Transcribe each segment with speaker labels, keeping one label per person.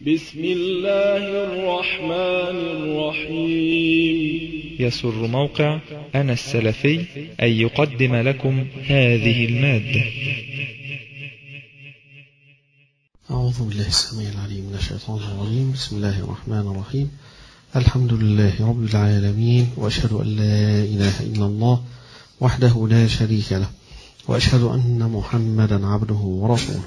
Speaker 1: بسم الله الرحمن الرحيم.
Speaker 2: يسر موقع أنا السلفي أن يقدم لكم هذه المادة.
Speaker 3: أعوذ بالله السميع العليم من الشيطان الرجيم. بسم الله الرحمن الرحيم. الحمد لله رب العالمين وأشهد أن لا إله إلا الله وحده لا شريك له وأشهد أن محمدا عبده ورسوله.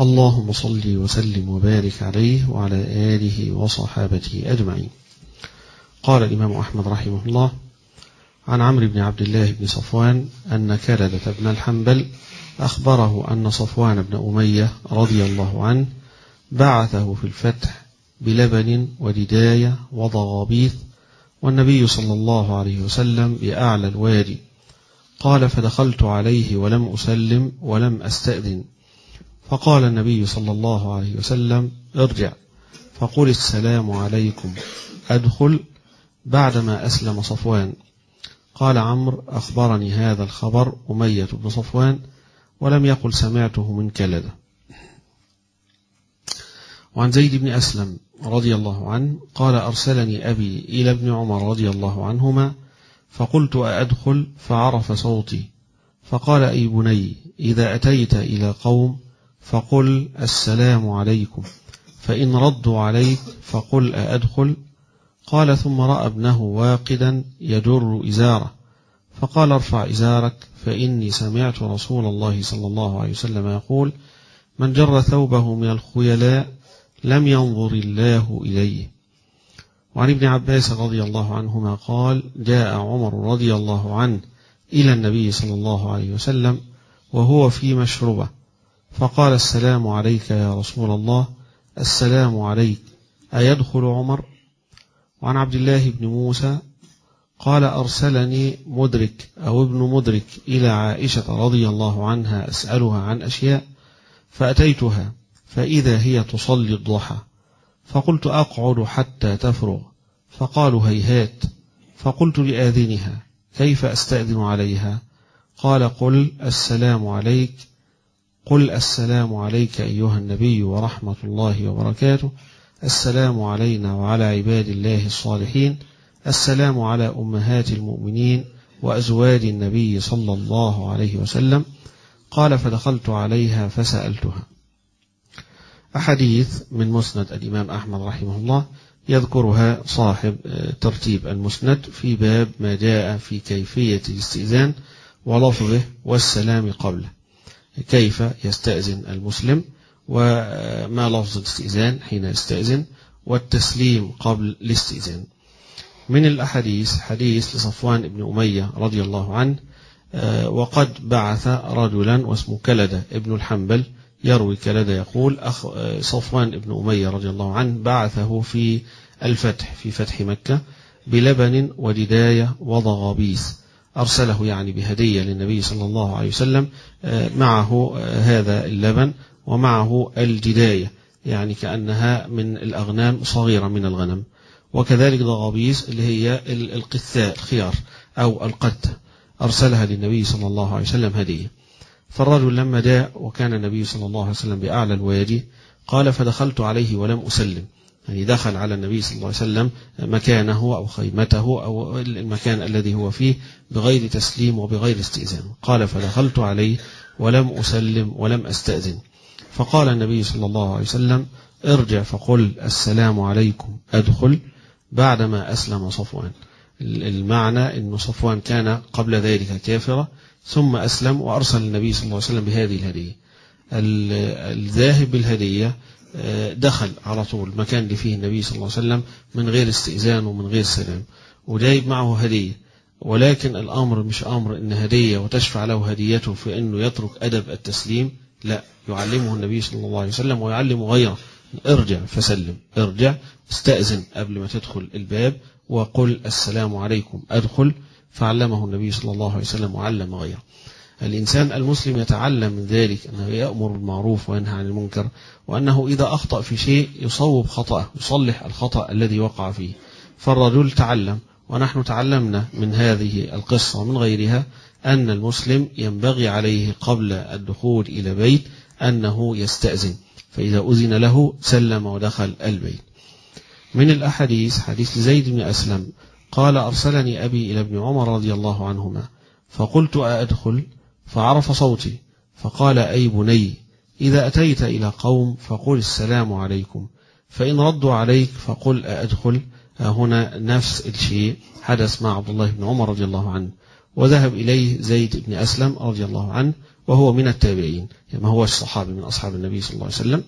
Speaker 3: اللهم صل وسلم وبارك عليه وعلى آله وصحابته أجمعين. قال الإمام أحمد رحمه الله عن عمرو بن عبد الله بن صفوان أن كلدة بن الحنبل أخبره أن صفوان بن أمية رضي الله عنه بعثه في الفتح بلبن ودداية وضغابيث والنبي صلى الله عليه وسلم بأعلى الوادي. قال فدخلت عليه ولم أسلم ولم أستأذن. فقال النبي صلى الله عليه وسلم ارجع. فقل السلام عليكم. أدخل بعدما أسلم صفوان. قال عمرو أخبرني هذا الخبر أمية بن صفوان ولم يقل سمعته من كلدة. وعن زيد بن أسلم رضي الله عنه قال أرسلني أبي إلى ابن عمر رضي الله عنهما فقلت أأدخل؟ فعرف صوتي. فقال أي بني إذا أتيت إلى قوم فقل السلام عليكم. فإن ردوا عليك فقل أأدخل. قال ثم رأى ابنه واقدا يجر إزاره. فقال ارفع إزارك فإني سمعت رسول الله صلى الله عليه وسلم يقول من جر ثوبه من الخيلاء لم ينظر الله إليه. وعن ابن عباس رضي الله عنهما قال جاء عمر رضي الله عنه إلى النبي صلى الله عليه وسلم وهو في مشربة. فقال السلام عليك يا رسول الله. السلام عليك. أيدخل عمر؟ وعن عبد الله بن موسى قال أرسلني مدرك أو ابن مدرك إلى عائشة رضي الله عنها أسألها عن أشياء فأتيتها فإذا هي تصلي الضحى. فقلت أقعد حتى تفرغ. فقالوا هيهات. فقلت لآذنها كيف أستأذن عليها؟ قال قل السلام عليك. قل السلام عليك أيها النبي ورحمة الله وبركاته. السلام علينا وعلى عباد الله الصالحين. السلام على أمهات المؤمنين وأزواج النبي صلى الله عليه وسلم. قال فدخلت عليها فسألتها. أحاديث من مسند الإمام أحمد رحمه الله. يذكرها صاحب ترتيب المسند في باب ما جاء في كيفية الاستئذان ولفظه والسلام قبله. كيف يستأذن المسلم وما لفظ الاستئذان حين يستأذن والتسليم قبل الاستئذان. من الأحاديث حديث لصفوان بن أمية رضي الله عنه وقد بعث رجلا واسمه كلدة ابن الحنبل يروي كلدة يقول أخ صفوان بن أمية رضي الله عنه بعثه في الفتح في فتح مكة بلبن ودداية وضغابيث أرسله يعني بهدية للنبي صلى الله عليه وسلم معه هذا اللبن ومعه الجداية يعني كأنها من الأغنام صغيرة من الغنم. وكذلك ضغابيس اللي هي القثاء الخيار أو القتة أرسلها للنبي صلى الله عليه وسلم هدية. فالرجل لما جاء وكان النبي صلى الله عليه وسلم بأعلى الوادي قال فدخلت عليه ولم أسلم. يعني دخل على النبي صلى الله عليه وسلم مكانه أو خيمته أو المكان الذي هو فيه بغير تسليم وبغير استئذان. قال فدخلت عليه ولم أسلم ولم أستأذن. فقال النبي صلى الله عليه وسلم ارجع فقل السلام عليكم أدخل بعدما أسلم صفوان. المعنى أن صفوان كان قبل ذلك كافرا ثم أسلم وأرسل النبي صلى الله عليه وسلم بهذه الهدية. الذاهب بالهدية دخل على طول المكان اللي فيه النبي صلى الله عليه وسلم من غير استئذان ومن غير سلام وجايب معه هدية. ولكن الأمر مش أمر إن هدية وتشفع له هديته في أنه يترك أدب التسليم لا. يعلمه النبي صلى الله عليه وسلم ويعلم غيره. ارجع فسلم ارجع استأذن قبل ما تدخل الباب وقل السلام عليكم أدخل فعلمه النبي صلى الله عليه وسلم وعلم غيره. الإنسان المسلم يتعلم من ذلك أنه يأمر بالمعروف وينهى عن المنكر وأنه إذا أخطأ في شيء يصوب خطأه يصلح الخطأ الذي وقع فيه. فالرجل تعلم ونحن تعلمنا من هذه القصة ومن غيرها أن المسلم ينبغي عليه قبل الدخول إلى بيت أنه يستأذن. فإذا أذن له سلم ودخل البيت. من الأحاديث حديث زيد بن أسلم قال أرسلني أبي إلى ابن عمر رضي الله عنهما فقلت أأدخل؟ فعرف صوتي فقال أي بني إذا أتيت إلى قوم فقل السلام عليكم فإن ردوا عليك فقل أأدخل هنا نفس الشيء حدث مع عبد الله بن عمر رضي الله عنه وذهب إليه زيد بن أسلم رضي الله عنه وهو من التابعين يعني ما هو الصحابي من أصحاب النبي صلى الله عليه وسلم.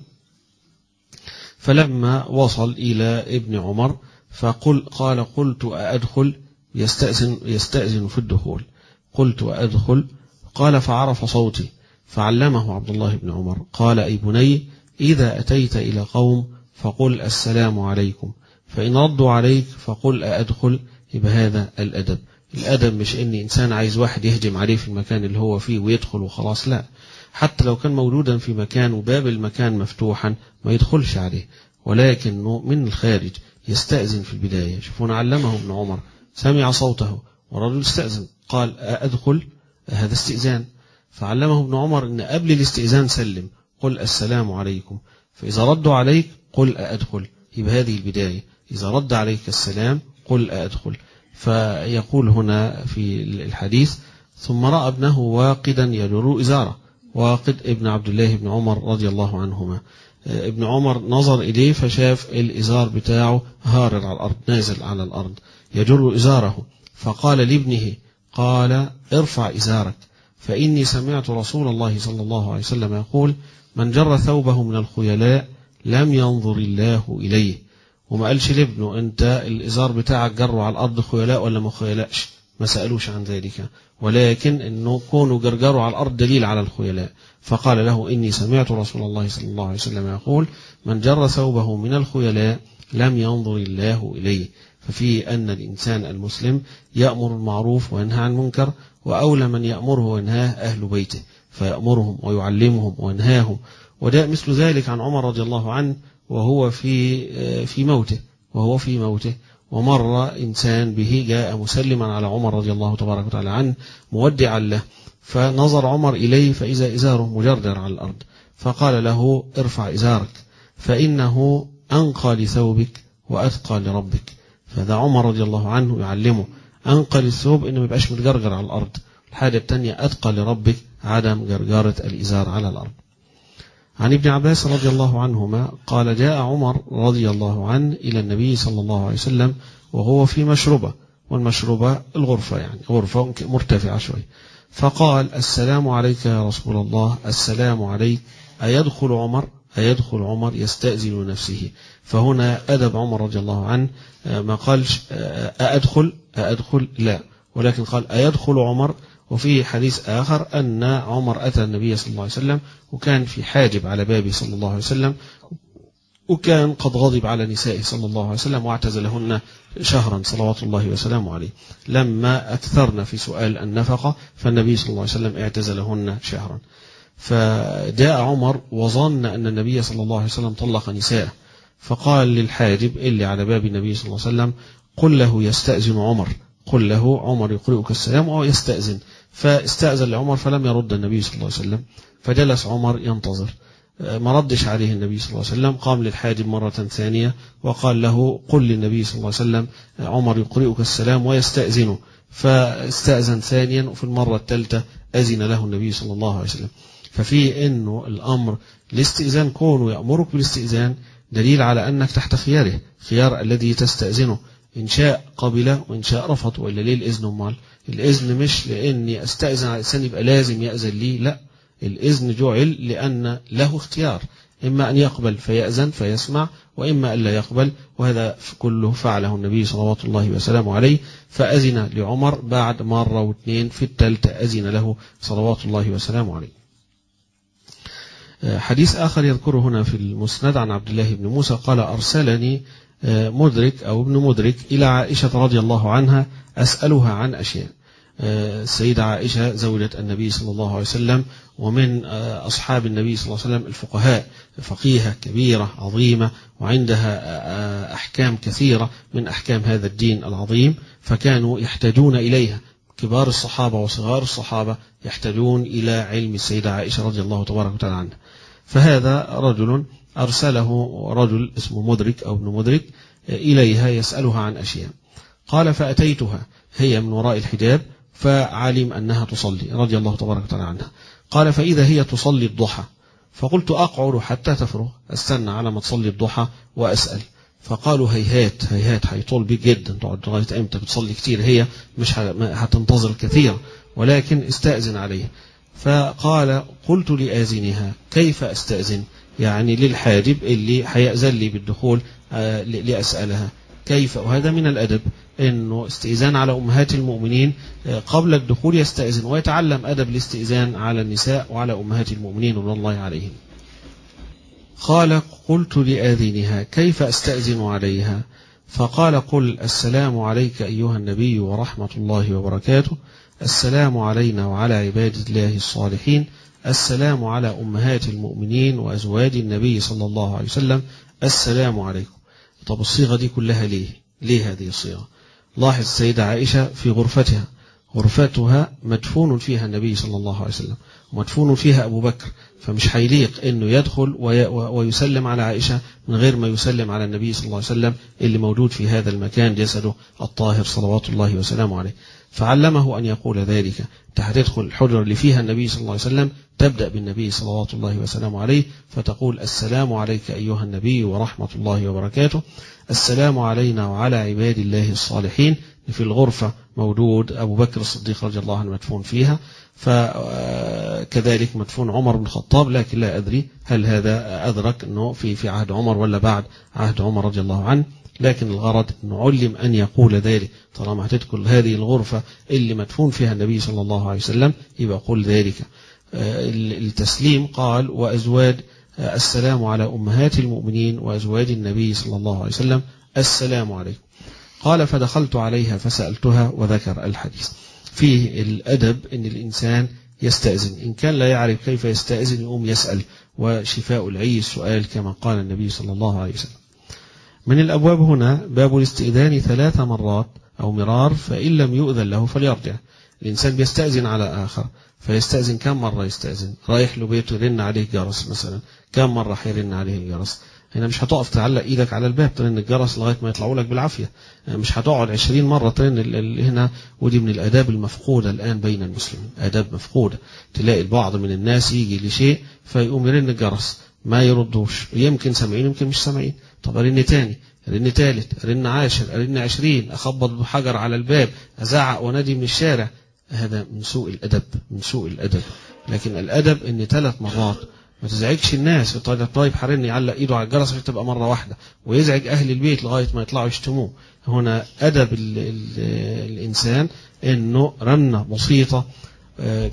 Speaker 3: فلما وصل إلى ابن عمر فقل قال قلت أأدخل يستأذن, يستأذن في الدخول قلت أدخل قال فعرف صوتي فعلمه عبد الله بن عمر. قال أي بني إذا أتيت إلى قوم فقل السلام عليكم فإن ردوا عليك فقل أأدخل. يبقى هذا الأدب. الأدب مش إن إنسان عايز واحد يهجم عليه في المكان اللي هو فيه ويدخل وخلاص لا. حتى لو كان موجودا في مكان وباب المكان مفتوحا ما يدخلش عليه. ولكنه من الخارج يستأذن في البداية. شوفون علمه ابن عمر. سمع صوته ورجل استأذن. قال أدخل هذا استئذان. فعلمه ابن عمر أن قبل الاستئذان سلم. قل السلام عليكم. فإذا ردوا عليك قل أدخل يبقى هذه البداية. إذا رد عليك السلام قل أدخل فيقول هنا في الحديث ثم رأى ابنه واقدا يجر إزارة. واقد ابن عبد الله بن عمر رضي الله عنهما. ابن عمر نظر إليه فشاف الإزار بتاعه هارر على الأرض نازل على الأرض يجر إزاره. فقال لابنه قال ارفع إزارك. فإني سمعت رسول الله صلى الله عليه وسلم يقول من جر ثوبه من الخيلاء لم ينظر الله إليه. وما قالش لابنه أنت الإزار بتاعك جره على الأرض خيلاء ولا ما خيلاءش؟ ما سألوش عن ذلك. ولكن أنه كونوا جرجروا على الأرض دليل على الخيلاء. فقال له إني سمعت رسول الله صلى الله عليه وسلم يقول من جر ثوبه من الخيلاء لم ينظر الله إليه. ففي أن الإنسان المسلم يأمر المعروف وينهى عن المنكر وأولى من يأمره وينهاه أهل بيته فيأمرهم ويعلمهم وينهاهم. وده مثل ذلك عن عمر رضي الله عنه وهو في في موته وهو في موته. ومر إنسان به جاء مسلما على عمر رضي الله تبارك وتعالى عنه مودعا له. فنظر عمر إليه فإذا إزاره مجردر على الأرض فقال له ارفع إزارك فإنه أنقى لثوبك وأتقى لربك. فذا عمر رضي الله عنه يعلمه. أنقى للثوب إنه ما يبقاش متجرجر على الأرض. الحاجة الثانية أتقى لربك عدم جرجرة الإزار على الأرض. عن ابن عباس رضي الله عنهما قال جاء عمر رضي الله عنه إلى النبي صلى الله عليه وسلم وهو في مشربة والمشربة الغرفة يعني غرفة مرتفعة شوي. فقال السلام عليك يا رسول الله السلام عليك. أيدخل عمر؟ أيدخل عمر يستأذن نفسه. فهنا أدب عمر رضي الله عنه ما قالش أأدخل؟ أأدخل؟ لا. ولكن قال أيدخل عمر؟ وفي حديث آخر أن عمر أتى النبي صلى الله عليه وسلم وكان في حاجب على بابه صلى الله عليه وسلم وكان قد غضب على نسائه صلى الله عليه وسلم واعتزلهن شهرا صلوات الله وسلامه عليه. لما أكثرن في سؤال النفقة فالنبي صلى الله عليه وسلم اعتزلهن شهرا. فجاء عمر وظن أن النبي صلى الله عليه وسلم طلق نساءه فقال للحاجب اللي على باب النبي صلى الله عليه وسلم قل له يستأذن عمر. قل له عمر يقرئك السلام أو يستأذن. فاستأذن لعمر فلم يرد النبي صلى الله عليه وسلم. فجلس عمر ينتظر. ما ردش عليه النبي صلى الله عليه وسلم. قام للحاجب مرة ثانية وقال له قل للنبي صلى الله عليه وسلم عمر يقرئك السلام ويستأذنه. فاستأذن ثانيا وفي المرة الثالثة أذن له النبي صلى الله عليه وسلم. ففي أنه الأمر الاستئذان كونه يأمرك بالاستئذان دليل على أنك تحت خياره خيار الذي تستأذنه. إن شاء قبل وإن شاء رفض وإلا ليه الإذن أمال؟ الإذن مش لأني أستأذن على الإنسان يبقى لازم يأذن لي لا. الإذن جعل لأن له اختيار. إما أن يقبل فيأذن فيسمع وإما أن لا يقبل وهذا كله فعله النبي صلوات الله وسلامه عليه. فأذن لعمر بعد مرة واثنين في الثالثة أذن له صلوات الله وسلامه عليه. حديث آخر يذكره هنا في المسند عن عبد الله بن موسى قال أرسلني مدرك أو ابن مدرك إلى عائشة رضي الله عنها أسألها عن أشياء. السيدة عائشة زوجة النبي صلى الله عليه وسلم ومن أصحاب النبي صلى الله عليه وسلم الفقهاء فقيهة كبيرة عظيمة وعندها أحكام كثيرة من أحكام هذا الدين العظيم فكانوا يحتاجون إليها. كبار الصحابة وصغار الصحابة يحتاجون إلى علم السيدة عائشة رضي الله تبارك وتعالى عنها. فهذا رجل أرسله رجل اسمه مدرك أو ابن مدرك إليها يسألها عن أشياء. قال فأتيتها. هي من وراء الحجاب فعلم أنها تصلي رضي الله تبارك وتعالى عنها. قال فإذا هي تصلي الضحى. فقلت أقعد حتى تفرغ أستنى على ما تصلي الضحى وأسأل. فقالوا هيهات هيهات هيطول بيك جدا تقعد لغاية أمتى؟ بتصلي كتير. هي مش هتنتظر كثير ولكن استأذن عليها. فقال قلت لآذنها كيف أستأذن؟ يعني للحاجب اللي هيأذن لي بالدخول لأسألها. كيف؟ وهذا من الأدب أنه استئذان على أمهات المؤمنين قبل الدخول يستأذن ويتعلم أدب الاستئذان على النساء وعلى أمهات المؤمنين رضي الله عليهم. قال قلت لآذنها كيف أستأذن عليها؟ فقال قل السلام عليك أيها النبي ورحمة الله وبركاته السلام علينا وعلى عباد الله الصالحين السلام على أمهات المؤمنين وأزواج النبي صلى الله عليه وسلم السلام عليكم. طب الصيغة دي كلها ليه؟ ليه هذه الصيغة؟ لاحظ السيدة عائشة في غرفتها. غرفتها مدفون فيها النبي صلى الله عليه وسلم ومدفون فيها أبو بكر فمش هيليق أنه يدخل ويسلم على عائشة من غير ما يسلم على النبي صلى الله عليه وسلم اللي موجود في هذا المكان جسده الطاهر صلوات الله وسلامه عليه. فعلمه أن يقول ذلك. تدخل الحجرة اللي فيها النبي صلى الله عليه وسلم تبدأ بالنبي صلوات الله وسلامه عليه فتقول السلام عليك أيها النبي ورحمة الله وبركاته. السلام علينا وعلى عباد الله الصالحين. في الغرفة موجود أبو بكر الصديق رضي الله عنه مدفون فيها. فكذلك مدفون عمر بن الخطاب لكن لا أدري هل هذا أدرك أنه في في عهد عمر ولا بعد عهد عمر رضي الله عنه. لكن الغرض أنه علم أن يقول ذلك. طالما هتدخل هذه الغرفة اللي مدفون فيها النبي صلى الله عليه وسلم يبقى قل ذلك. التسليم قال وأزواج السلام على أمهات المؤمنين وأزواج النبي صلى الله عليه وسلم. السلام عليكم. قال فدخلت عليها فسألتها وذكر الحديث. فيه الأدب أن الإنسان يستأذن. إن كان لا يعرف كيف يستأذن يقوم يسأل. وشفاء العي السؤال كما قال النبي صلى الله عليه وسلم. من الأبواب هنا باب الاستئذان ثلاث مرات أو مرار فإن لم يؤذن له فليرجع. الإنسان بيستأذن على آخر فيستأذن كم مرة يستأذن؟ رايح له بيته يرن عليه جرس مثلا. كم مرة حيرن عليه الجرس هنا مش هتقف تعلق إيدك على الباب ترن الجرس لغاية ما يطلعوا لك بالعافية. مش هتقعد 20 مرة ترن هنا. ودي من الآداب المفقودة الآن بين المسلمين. آداب مفقودة. تلاقي البعض من الناس يجي لشيء فيقوم يرن الجرس. ما يردوش. يمكن سامعين يمكن مش سامعين طب أرن تاني. أرن تالت. أرن عاشر. أرن عشرين. أخبط بحجر على الباب. أزعق ونادي من الشارع. هذا من سوء الأدب. من سوء الأدب. لكن الأدب إن ثلاث مرات ما تزعجش الناس. طيب حرن يعلق إيده على الجرس عشان تبقى مرة واحدة. ويزعج أهل البيت لغاية ما يطلعوا يشتموه. هنا أدب ال ال الإنسان إنه رنة بسيطة.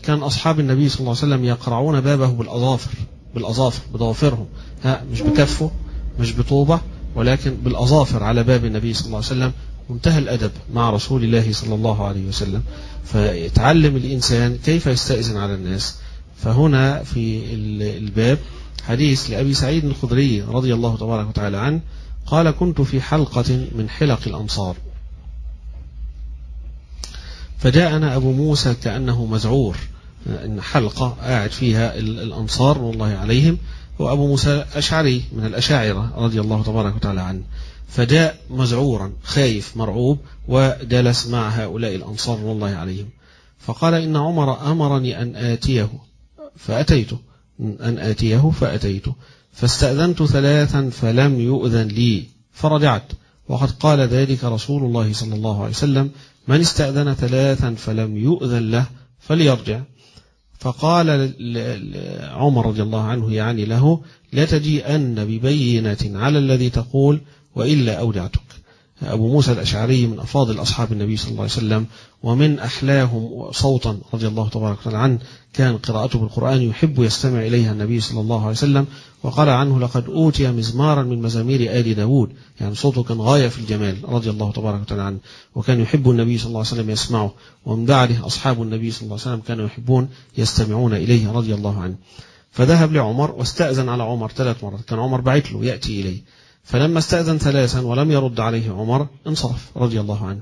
Speaker 3: كان أصحاب النبي صلى الله عليه وسلم يقرعون بابه بالأظافر. بالأظافر بضوافرهم. ها مش بكفه مش بطوبة ولكن بالأظافر على باب النبي صلى الله عليه وسلم. منتهى الأدب مع رسول الله صلى الله عليه وسلم. فيتعلم الإنسان كيف يستأذن على الناس. فهنا في الباب حديث لأبي سعيد الخدري رضي الله تبارك وتعالى عنه قال كنت في حلقة من حلق الأنصار. فجاءنا أبو موسى كأنه مزعور إن حلقة قاعد فيها الأنصار والله عليهم وأبو موسى أشعري من الأشاعرة رضي الله تبارك وتعالى عنه. فجاء مزعورا خايف مرعوب وجلس مع هؤلاء الأنصار والله عليهم. فقال إن عمر أمرني أن آتيه. فأتيته أن آتيه فأتيته فاستأذنت ثلاثا فلم يؤذن لي. فرجعت. وقد قال ذلك رسول الله صلى الله عليه وسلم. من استأذن ثلاثا فلم يؤذن له فليرجع. فقال عمر رضي الله عنه يعني له لا تجيئن ببينة على الذي تقول وإلا أودعتك أبو موسى الأشعري من أفاضل أصحاب النبي صلى الله عليه وسلم ومن أحلاهم صوتا رضي الله تبارك وتعالى عنه كان قراءته بالقرآن يحب يستمع إليها النبي صلى الله عليه وسلم وقال عنه لقد أوتي مزمارا من مزامير آل داود. يعني صوته كان غاية في الجمال رضي الله تبارك وتعالى عنه وكان يحب النبي صلى الله عليه وسلم يسمعه ومن بعده أصحاب النبي صلى الله عليه وسلم كانوا يحبون يستمعون إليه رضي الله عنه. فذهب لعمر واستأذن على عمر ثلاث مرات كان عمر بعت له يأتي إليه. فلما استأذن ثلاثا ولم يرد عليه عمر انصرف رضي الله عنه.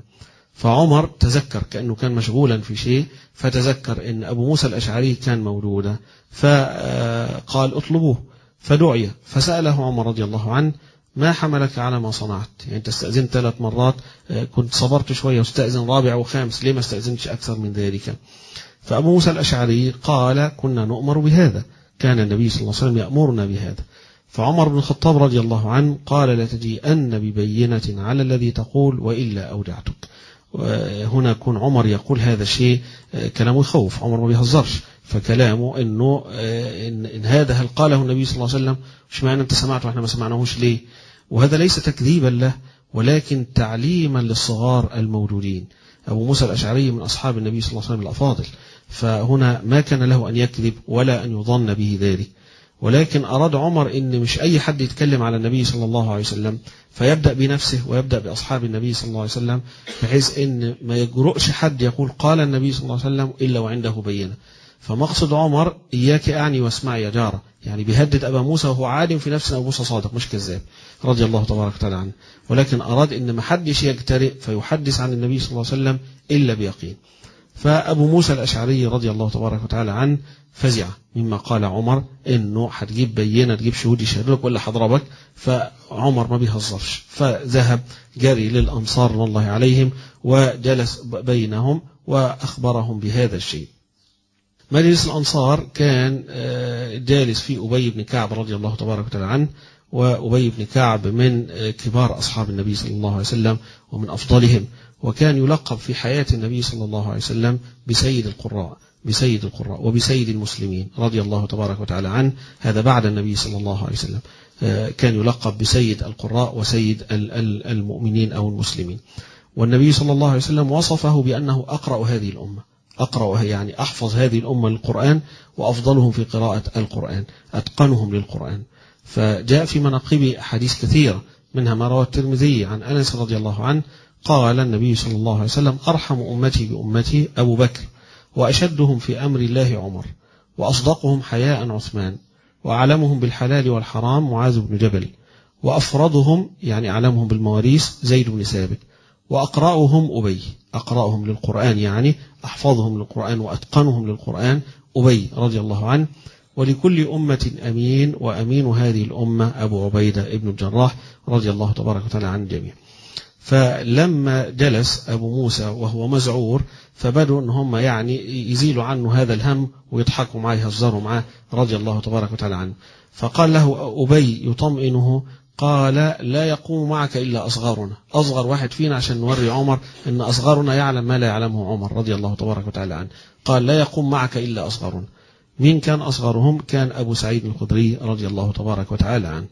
Speaker 3: فعمر تذكر كأنه كان مشغولا في شيء فتذكر أن أبو موسى الأشعري كان موجودا فقال اطلبوه فدعي فسأله عمر رضي الله عنه ما حملك على ما صنعت؟ يعني أنت استأذنت ثلاث مرات كنت صبرت شوية واستأذن رابع وخامس ليه ما استأذنتش أكثر من ذلك؟ فأبو موسى الأشعري قال كنا نؤمر بهذا. كان النبي صلى الله عليه وسلم يأمرنا بهذا. فعمر بن الخطاب رضي الله عنه قال لتجيئن ببينة على الذي تقول وإلا أودعتك. هنا يكون عمر يقول هذا الشيء كلامه يخوف عمر ما بيهزرش. فكلامه إنه إن, إن هذا هل قاله النبي صلى الله عليه وسلم؟ مش معنى أنت سمعته وإحنا ما سمعناهوش ليه؟ وهذا ليس تكذيبا له ولكن تعليما للصغار الموجودين أبو موسى الأشعري من أصحاب النبي صلى الله عليه وسلم الأفاضل. فهنا ما كان له أن يكذب ولا أن يظن به ذلك. ولكن أراد عمر إن مش أي حد يتكلم على النبي صلى الله عليه وسلم فيبدأ بنفسه ويبدأ بأصحاب النبي صلى الله عليه وسلم بحيث إن ما يجرؤش حد يقول قال النبي صلى الله عليه وسلم إلا وعنده بينة. فمقصد عمر إياك أعني واسمعي يا جارة. يعني بيهدد أبا موسى وهو عالم في نفسه أبو موسى صادق مش كذاب. رضي الله تبارك وتعالى عنه. ولكن أراد إن ما حدش يجترئ فيحدث عن النبي صلى الله عليه وسلم إلا بيقين. فأبو موسى الأشعري رضي الله تبارك وتعالى عنه فزع مما قال عمر إنه هتجيب بينة تجيب شهود يشهدوا لك ولا هضربك فعمر ما بيهزرش. فذهب جري للأنصار رضي الله عليهم وجلس بينهم وأخبرهم بهذا الشيء. مجلس الأنصار كان جالس فيه أبي بن كعب رضي الله تبارك وتعالى عنه. وأبي بن كعب من كبار أصحاب النبي صلى الله عليه وسلم ومن أفضلهم. وكان يلقب في حياة النبي صلى الله عليه وسلم بسيد القراء بسيد القراء وبسيد المسلمين رضي الله تبارك وتعالى عنه. هذا بعد النبي صلى الله عليه وسلم. كان يلقب بسيد القراء وسيد المؤمنين أو المسلمين. والنبي صلى الله عليه وسلم وصفه بأنه أقرأ هذه الأمة. أقرأ يعني أحفظ هذه الأمة للقرآن وأفضلهم في قراءة القرآن أتقنهم للقرآن. فجاء في مناقب أحاديث كثيرة منها ما روى الترمذي عن أنس رضي الله عنه قال النبي صلى الله عليه وسلم أرحم أمتي بأمتي أبو بكر وأشدهم في أمر الله عمر وأصدقهم حياء عثمان وأعلمهم بالحلال والحرام معاذ بن جبل وأفرضهم يعني أعلمهم بالمواريث زيد بن ثابت وأقرأهم أبي أقرأهم للقرآن يعني أحفظهم للقرآن وأتقنهم للقرآن أبي رضي الله عنه ولكل أمة أمين وأمين هذه الأمة أبو عبيدة ابن الجراح رضي الله تبارك وتعالى عن الجميع. فلما جلس أبو موسى وهو مزعور فبدوا أن هم يعني يزيلوا عنه هذا الهم ويضحكوا معه يهزروا معه رضي الله تبارك وتعالى عنه. فقال له أبي يطمئنه قال لا يقوم معك إلا أصغرنا أصغر واحد فينا عشان نوري عمر أن أصغرنا يعلم ما لا يعلمه عمر رضي الله تبارك وتعالى عنه. قال لا يقوم معك إلا أصغرنا. مين كان أصغرهم؟ كان أبو سعيد الخدري رضي الله تبارك وتعالى عنه.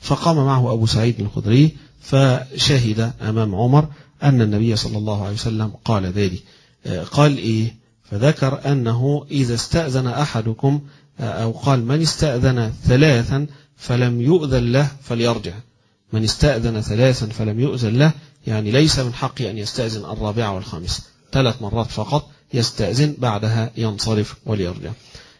Speaker 3: فقام معه أبو سعيد الخدري فشهد أمام عمر أن النبي صلى الله عليه وسلم قال ذلك. قال إيه؟ فذكر أنه إذا استأذن أحدكم أو قال من استأذن ثلاثا فلم يؤذن له فليرجع. من استأذن ثلاثا فلم يؤذن له يعني ليس من حقه أن يستأذن الرابعة والخامسة ثلاث مرات فقط يستأذن بعدها ينصرف وليرجع.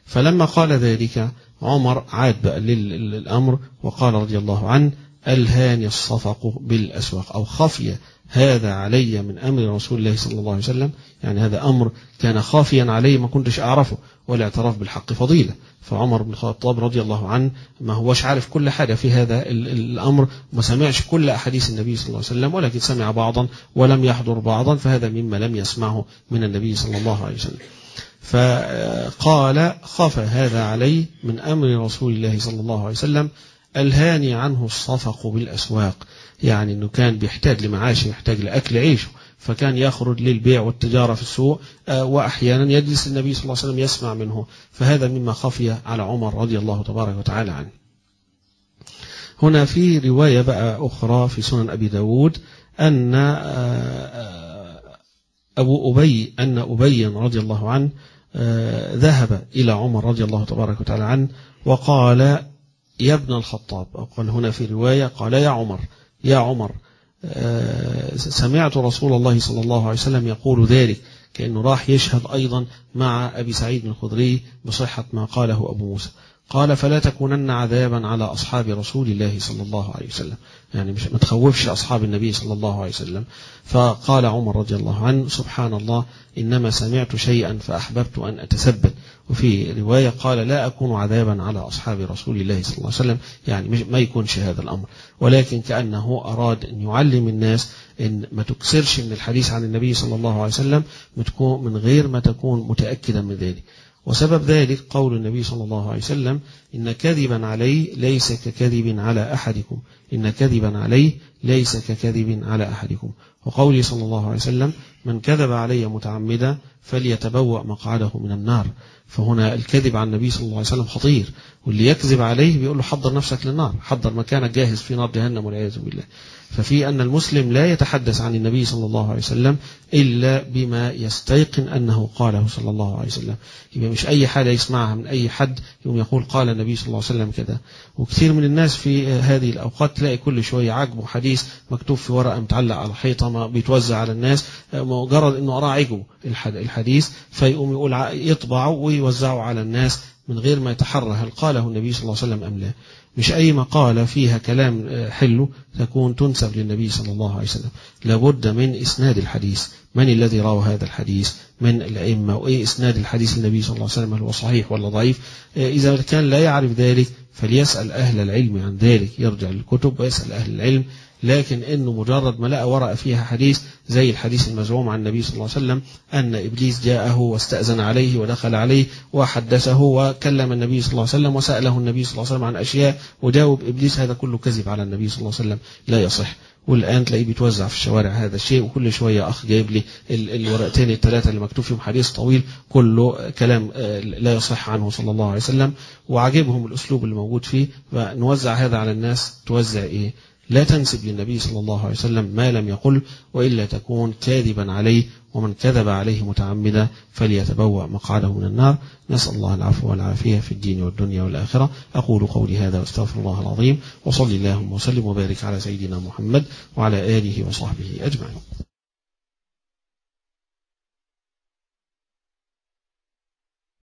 Speaker 3: فلما قال ذلك عمر عاد بقى للأمر وقال رضي الله عنه ألهاني الصفق بالأسواق أو خفي هذا علي من أمر رسول الله صلى الله عليه وسلم. يعني هذا أمر كان خافيا علي ما كنتش أعرفه والاعتراف بالحق فضيلة. فعمر بن الخطاب رضي الله عنه ما هوش عارف كل حاجة في هذا الأمر ما سمعش كل أحاديث النبي صلى الله عليه وسلم ولكن سمع بعضا ولم يحضر بعضا فهذا مما لم يسمعه من النبي صلى الله عليه وسلم. فقال خاف هذا علي من أمر رسول الله صلى الله عليه وسلم ألهاني عنه الصفق بالأسواق. يعني أنه كان بيحتاج لمعاشه يحتاج لأكل عيشه فكان يخرج للبيع والتجارة في السوق وأحيانا يجلس النبي صلى الله عليه وسلم يسمع منه. فهذا مما خفي على عمر رضي الله تبارك وتعالى عنه. هنا في رواية بقى أخرى في سنن أبي داود أن أبو أبي أن أبي رضي الله عنه ذهب إلى عمر رضي الله تبارك وتعالى عنه وقال يا ابن الخطاب قال هنا في رواية قال يا عمر يا عمر سمعت رسول الله صلى الله عليه وسلم يقول ذلك كأنه راح يشهد أيضا مع أبي سعيد الخدري بصحة ما قاله أبو موسى. قال فلا تكونن عذابا على أصحاب رسول الله صلى الله عليه وسلم. يعني مش ما تخوفش أصحاب النبي صلى الله عليه وسلم. فقال عمر رضي الله عنه سبحان الله إنما سمعت شيئا فأحببت أن أتثبت. وفي رواية قال لا أكون عذابا على أصحاب رسول الله صلى الله عليه وسلم. يعني ما يكونش هذا الأمر. ولكن كأنه أراد أن يعلم الناس أن ما تكسرش من الحديث عن النبي صلى الله عليه وسلم من غير ما تكون متأكدا من ذلك. وسبب ذلك قول النبي صلى الله عليه وسلم إن كذبا علي ليس ككذب على أحدكم. إن كذبا علي ليس ككذب على أحدكم. وقوله صلى الله عليه وسلم من كذب علي متعمدا فليتبوأ مقعده من النار. فهنا الكذب عن النبي صلى الله عليه وسلم خطير. واللي يكذب عليه بيقول له حضر نفسك للنار. حضر مكانك جاهز في نار جهنم والعياذ بالله. ففي أن المسلم لا يتحدث عن النبي صلى الله عليه وسلم إلا بما يستيقن أنه قاله صلى الله عليه وسلم. يبقى مش أي حاجة يسمعها من أي حد يوم يقول قال النبي صلى الله عليه وسلم كذا. وكثير من الناس في هذه الأوقات تلاقي كل شوية عجبه حديث مكتوب في ورقة متعلق على الحيطة ما بيتوزع على الناس مجرد أنه قرأ عجبه الحد- الحديث فيقوم يقول يطبعه ويوزعه على الناس. من غير ما يتحرى هل قاله النبي صلى الله عليه وسلم أم لا؟ مش أي مقالة فيها كلام آه، حلو تكون تنسب للنبي صلى الله عليه وسلم. لابد من إسناد الحديث. من الذي روى هذا الحديث؟ من الأئمة؟ وإيه إسناد الحديث النبي صلى الله عليه وسلم؟ هل هو صحيح ولا ضعيف؟ آه، إذا كان لا يعرف ذلك فليسأل أهل العلم عن ذلك. يرجع للكتب ويسأل أهل العلم. لكن انه مجرد ما لقى ورقه فيها حديث زي الحديث المزعوم عن النبي صلى الله عليه وسلم أن إبليس جاءه واستأذن عليه ودخل عليه وحدثه وكلم النبي صلى الله عليه وسلم وسأله النبي صلى الله عليه وسلم عن أشياء وجاوب إبليس هذا كله كذب على النبي صلى الله عليه وسلم. لا يصح. والآن تلاقيه بيتوزع في الشوارع هذا الشيء وكل شوية أخ جايب لي ال- الورقتين الثلاثه اللي مكتوب فيهم حديث طويل كله كلام آه، لا يصح عنه صلى الله عليه وسلم. وعجبهم الأسلوب اللي موجود فيه. فنوزع هذا على الناس توزع إيه؟ لا تنسب للنبي صلى الله عليه وسلم ما لم يقل وإلا تكون كاذبا عليه ومن كذب عليه متعمدا فليتبوأ مقعده من النار. نسأل الله العفو والعافية في الدين والدنيا والآخرة. أقول قولي هذا وأستغفر الله العظيم. وصلي اللهم وسلم وبارك على سيدنا محمد وعلى آله وصحبه أجمعين.